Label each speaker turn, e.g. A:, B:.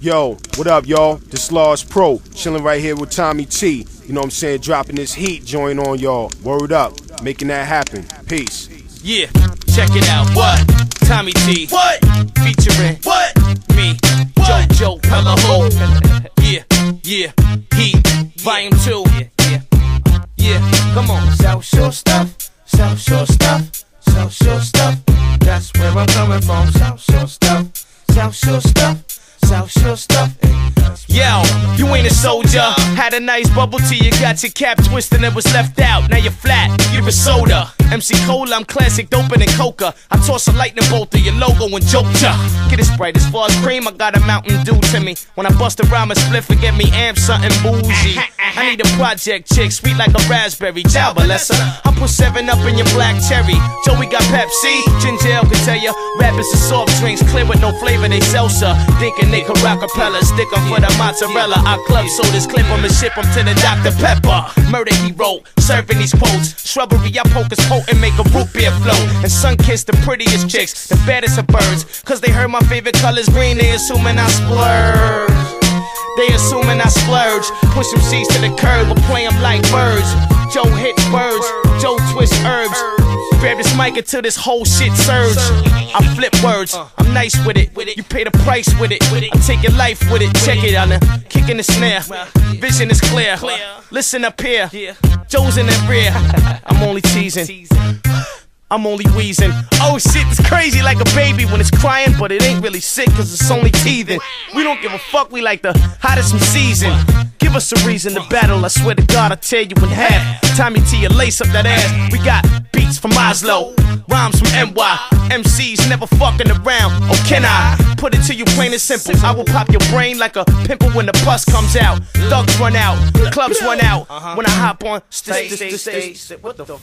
A: Yo, what up, y'all? This Large Pro, chilling right here with Tommy T. You know what I'm saying? Dropping this heat joint on y'all. Word up, making that happen. Peace.
B: Yeah, check it out. What? Tommy T.
C: What?
B: Featuring
C: What?
B: me,
C: What?
B: JoJo Pellegrino. yeah, yeah, Heat, Volume 2. Yeah, yeah, come on.
C: South Shore stuff, South Shore stuff, South Shore stuff. That's where I'm coming from. South Shore stuff, South Shore stuff, South Shore stuff.
B: Yo, you ain't a soldier. Had a nice bubble tea, you got your cap twisted and was left out. Now you're flat, you're a soda. MC Cola, I'm classic, doper than coca. I toss a lightning bolt through your logo and joke ya. Get it bright as far as cream, I got a Mountain Dew to me. When I bust a rhyme, a split and get me amp something bougie. I need a project chick, sweet like a raspberry. Ciao, Balessa. I put seven up in your black cherry. Joey got Pepsi, ginger ale can tell ya. Rappers and soft drinks, clear with no flavor, they seltzer. Thinking they can rock a stick stick 'em for the mozzarella. I club sodas, clip 'em and ship 'em to the Dr. Pepper. Murder he wrote, serving these quotes. Shrubbery, I poke his and make a root beer float. And sun kiss the prettiest chicks, the baddest of birds. Cause they heard my favorite color's green, they assuming I splurge. They assuming I splurge. Push them seats to the curb, but play 'em like birds. Joe hits birds, Joe twists herbs. Grab this mic until this whole shit surge. I flip words, I'm nice with it. You pay the price with it. I take your life with it. Check it on the kick in the snare. Vision is clear. Listen up here. Joe's in the rear. I'm only teasing. I'm only wheezing. Oh shit, it's crazy like a baby when it's crying, but it ain't really sick cause it's only teething. We don't give a fuck, we like the hottest from season. Give us a reason to battle, I swear to God, I'll tear you in half. Tommy T, you lace up that ass. We got beats from Oslo, rhymes from NY. MCs never fucking around. Oh, can I put it to you plain and simple? I will pop your brain like a pimple when the bus comes out. Thugs run out, clubs run out. Uh-huh. When I hop on stage, stage, stage, what the fuck?